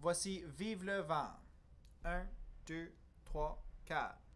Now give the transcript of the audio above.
Voici Vive le vent. 1, 2, 3, 4.